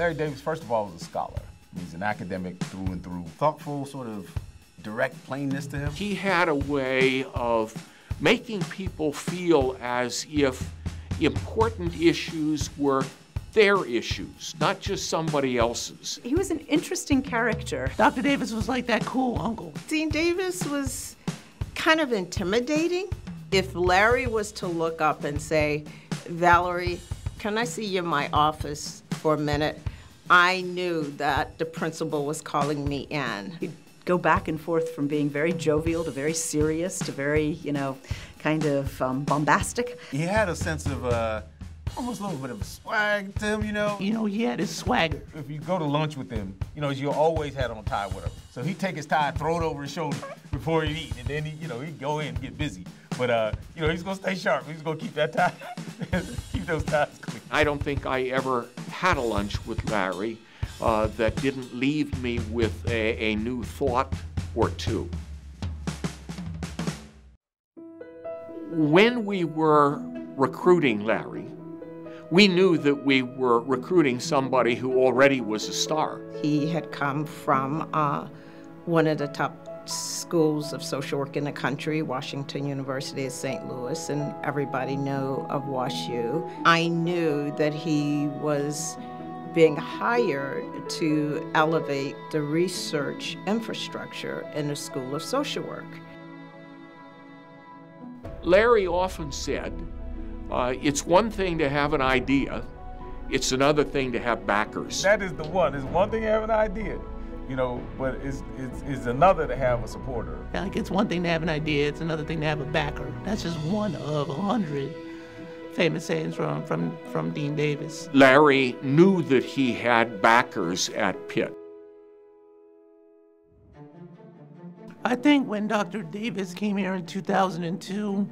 Larry Davis, first of all, was a scholar. He's an academic through and through. Thoughtful, sort of direct plainness to him. He had a way of making people feel as if important issues were their issues, not just somebody else's. He was an interesting character. Dr. Davis was like that cool uncle. Dean Davis was kind of intimidating. If Larry was to look up and say, Valerie, can I see you in my office for a minute? I knew that the principal was calling me in. He'd go back and forth from being very jovial to very serious to very, you know, kind of um, bombastic. He had a sense of uh, almost a little bit of a swag to him, you know. You know, he had his swagger. If you go to lunch with him, you know, you always had on a tie with him. So he'd take his tie, throw it over his shoulder before he'd eat, and then he, you know, he'd go in and get busy. But uh, you know, he's gonna stay sharp. He's gonna keep that tie, keep those ties clean. I don't think I ever had a lunch with Larry uh, that didn't leave me with a, a new thought or two. When we were recruiting Larry, we knew that we were recruiting somebody who already was a star. He had come from uh, one of the top schools of social work in the country, Washington University of St. Louis, and everybody knew of WashU. I knew that he was being hired to elevate the research infrastructure in the School of Social Work. Larry often said, uh, it's one thing to have an idea, it's another thing to have backers. That is the one. It's one thing to have an idea, you know, but it's, it's, it's another to have a supporter. Like it's one thing to have an idea, it's another thing to have a backer. That's just one of a hundred famous sayings from, from, from Dean Davis. Larry knew that he had backers at Pitt. I think when Dr. Davis came here in 2002,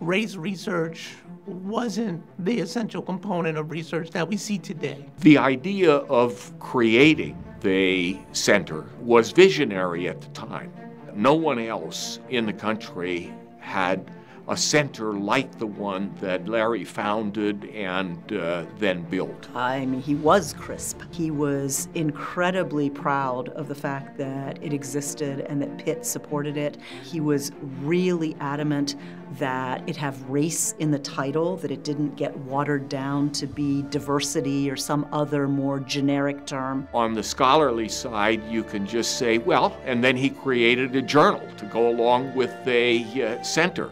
race research wasn't the essential component of research that we see today. The idea of creating the center was visionary at the time. No one else in the country had a center like the one that Larry founded and uh, then built. I mean, he was crisp. He was incredibly proud of the fact that it existed and that Pitt supported it. He was really adamant that it have race in the title, that it didn't get watered down to be diversity or some other more generic term. On the scholarly side, you can just say, well, and then he created a journal to go along with a uh, center.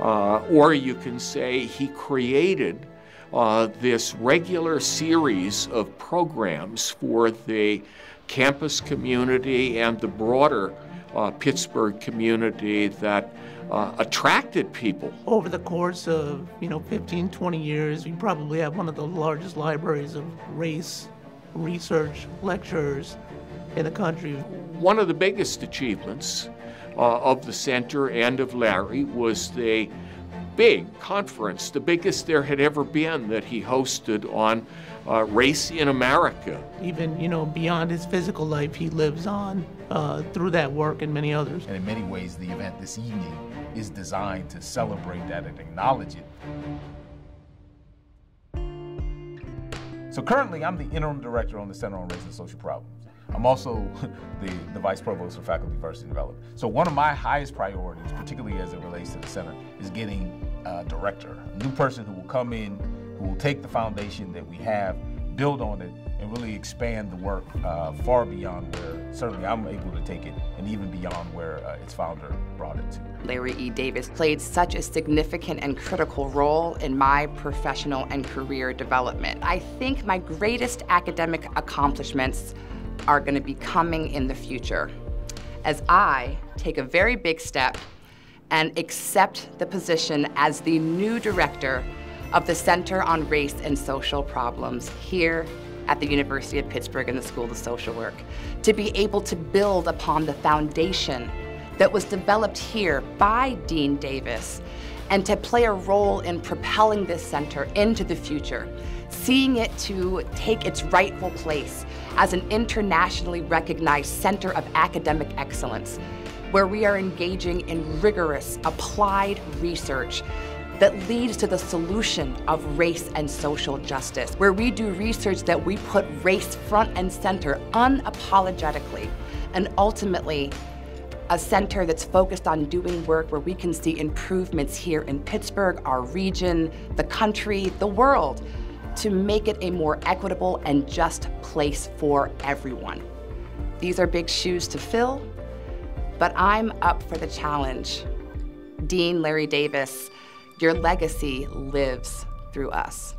Uh, or you can say he created uh, this regular series of programs for the campus community and the broader uh, Pittsburgh community that uh, attracted people. Over the course of, you know, 15, 20 years, we probably have one of the largest libraries of race research lectures in the country. One of the biggest achievements uh, of the center and of Larry was the big conference, the biggest there had ever been that he hosted on uh, race in America. Even, you know, beyond his physical life, he lives on uh, through that work and many others. And in many ways, the event this evening is designed to celebrate that and acknowledge it. So currently, I'm the interim director on the Center on Race and Social Problems. I'm also the, the Vice Provost for Faculty Diversity and Development. So one of my highest priorities, particularly as it relates to the center, is getting a director, a new person who will come in, who will take the foundation that we have, build on it, and really expand the work uh, far beyond where certainly I'm able to take it and even beyond where uh, its founder brought it to. Larry E. Davis played such a significant and critical role in my professional and career development. I think my greatest academic accomplishments are going to be coming in the future. As I take a very big step and accept the position as the new director of the Center on Race and Social Problems here at the University of Pittsburgh in the School of Social Work, to be able to build upon the foundation that was developed here by Dean Davis and to play a role in propelling this center into the future, seeing it to take its rightful place as an internationally recognized center of academic excellence, where we are engaging in rigorous applied research that leads to the solution of race and social justice, where we do research that we put race front and center unapologetically, and ultimately a center that's focused on doing work where we can see improvements here in Pittsburgh, our region, the country, the world, to make it a more equitable and just place for everyone. These are big shoes to fill, but I'm up for the challenge. Dean Larry Davis, your legacy lives through us.